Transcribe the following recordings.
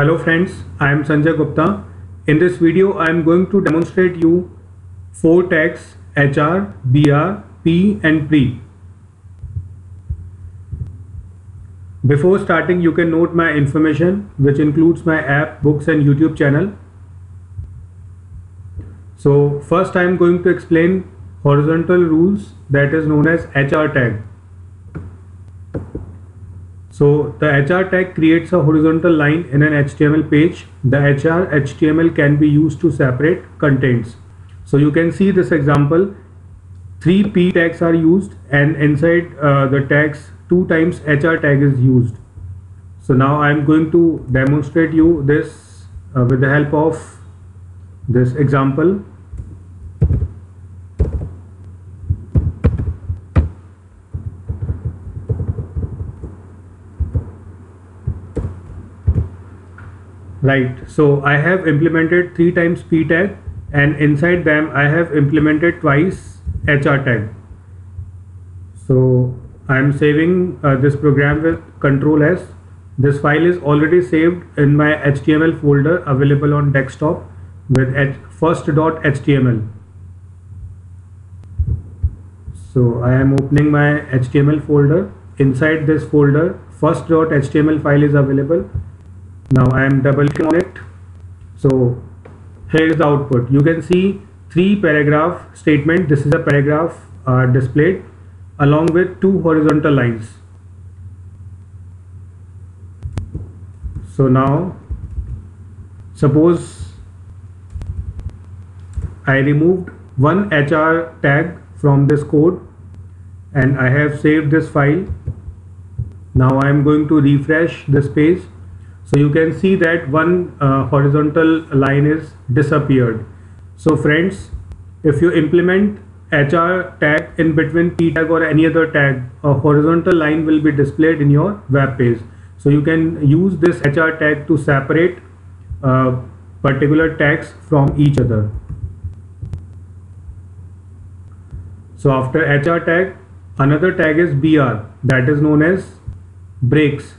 Hello friends, I am Sanjay Gupta. In this video, I am going to demonstrate you four tags HR, BR, P and PRE. Before starting, you can note my information which includes my app, books and YouTube channel. So first I am going to explain horizontal rules that is known as HR tag. So the HR tag creates a horizontal line in an HTML page. The HR HTML can be used to separate contents. So you can see this example. Three P tags are used and inside uh, the tags two times HR tag is used. So now I am going to demonstrate you this uh, with the help of this example. Right, so I have implemented three times p tag and inside them I have implemented twice HR tag. So I am saving uh, this program with control S. This file is already saved in my HTML folder available on desktop with first.html. So I am opening my HTML folder. Inside this folder first.html file is available now I am double clicking on it so here is the output. You can see three paragraph statement. This is a paragraph uh, displayed along with two horizontal lines. So now suppose I removed one HR tag from this code and I have saved this file. Now I am going to refresh this page so you can see that one uh, horizontal line is disappeared. So friends if you implement HR tag in between p tag or any other tag a horizontal line will be displayed in your web page. So you can use this HR tag to separate uh, particular tags from each other. So after HR tag another tag is BR that is known as breaks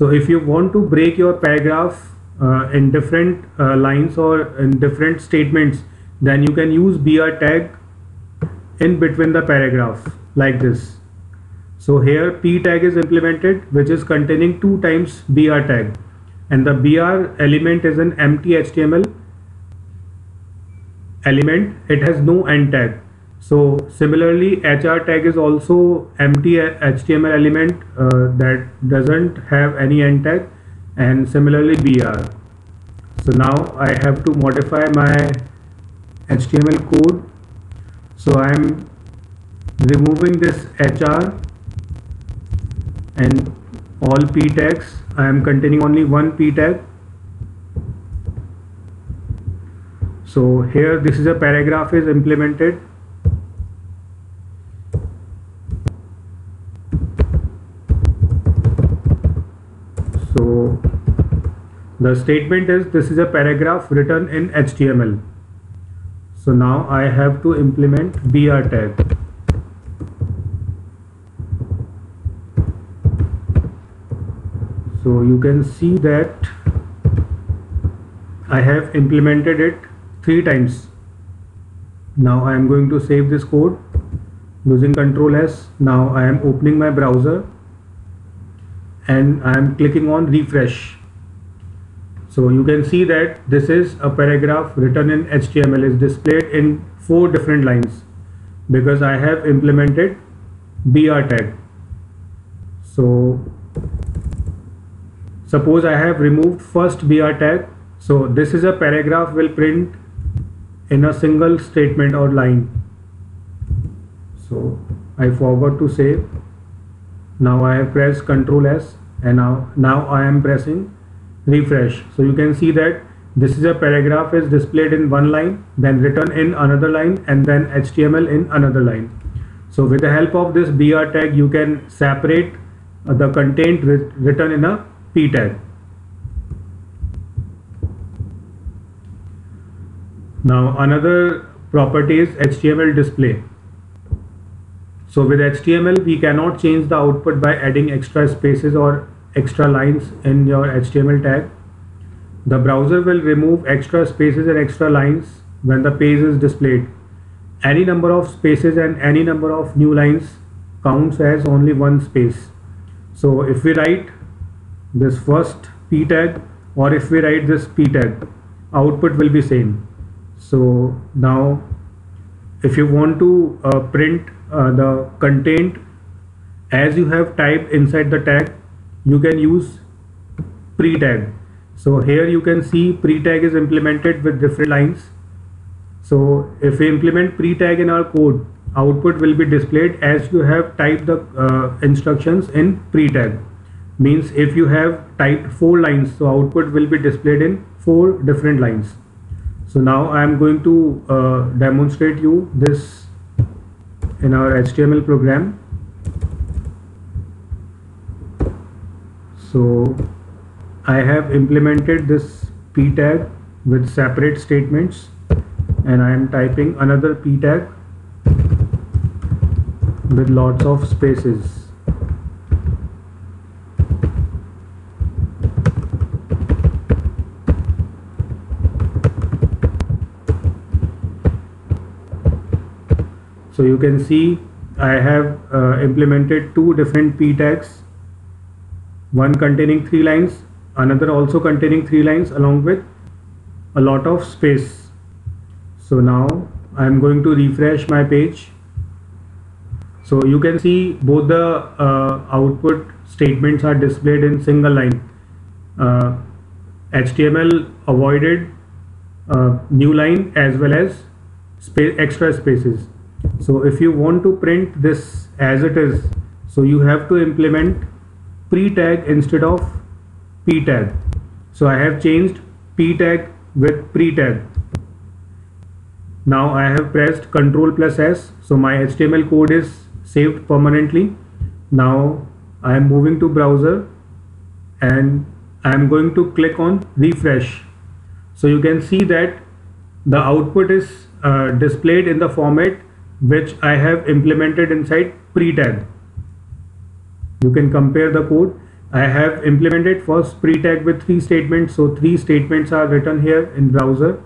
so if you want to break your paragraph uh, in different uh, lines or in different statements then you can use br tag in between the paragraph like this. So here p tag is implemented which is containing two times br tag. And the br element is an empty html element. It has no end tag so similarly HR tag is also empty HTML element uh, that doesn't have any end tag and similarly BR. So now I have to modify my HTML code. So I am removing this HR and all p tags. I am containing only one p tag. So here this is a paragraph is implemented the statement is this is a paragraph written in HTML so now I have to implement BR tag. So you can see that I have implemented it three times. Now I am going to save this code using control S. Now I am opening my browser and I am clicking on refresh so you can see that this is a paragraph written in HTML is displayed in four different lines because I have implemented BR tag. So suppose I have removed first BR tag. So this is a paragraph will print in a single statement or line. So I forgot to save. Now I have pressed Ctrl S and now, now I am pressing refresh. So you can see that this is a paragraph is displayed in one line then written in another line and then HTML in another line. So with the help of this BR tag you can separate uh, the content written in a P tag. Now another property is HTML display. So with HTML we cannot change the output by adding extra spaces or extra lines in your HTML tag The browser will remove extra spaces and extra lines when the page is displayed. Any number of spaces and any number of new lines counts as only one space. So if we write this first p tag or if we write this p tag, output will be same. So now if you want to uh, print uh, the content as you have typed inside the tag, you can use pre-tag. So here you can see pre-tag is implemented with different lines so if we implement pre-tag in our code, output will be displayed as you have typed the uh, instructions in pre-tag. Means if you have typed four lines, so output will be displayed in four different lines. So now I am going to uh, demonstrate you this in our HTML program. So I have implemented this p tag with separate statements and I am typing another p tag with lots of spaces. So you can see I have uh, implemented two different p tags one containing three lines another also containing three lines along with a lot of space. So now I'm going to refresh my page. So you can see both the uh, output statements are displayed in single line. Uh, HTML avoided uh, new line as well as space extra spaces. So if you want to print this as it is so you have to implement pre-tag instead of p-tag. So I have changed p-tag with pre-tag. Now I have pressed Ctrl plus S. So my HTML code is saved permanently. Now I am moving to browser and I am going to click on refresh. So you can see that the output is uh, displayed in the format which I have implemented inside pre-tag you can compare the code. I have implemented first pre-tag with three statements. So three statements are written here in browser.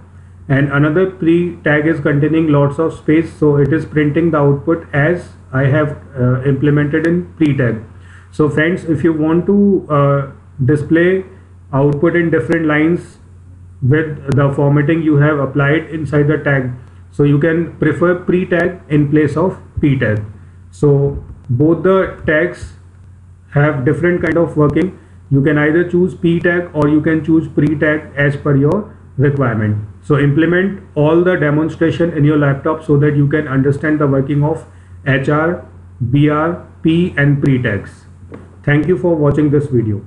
And another pre tag is containing lots of space. So it is printing the output as I have uh, implemented in pre tag so friends if you want to uh, display output in different lines with the formatting you have applied inside the tag so you can prefer pre tag in place of p tag so both the tags have different kind of working you can either choose p tag or you can choose pre tag as per your requirement. So implement all the demonstration in your laptop so that you can understand the working of HR, BR, P and pre-tags. Thank you for watching this video.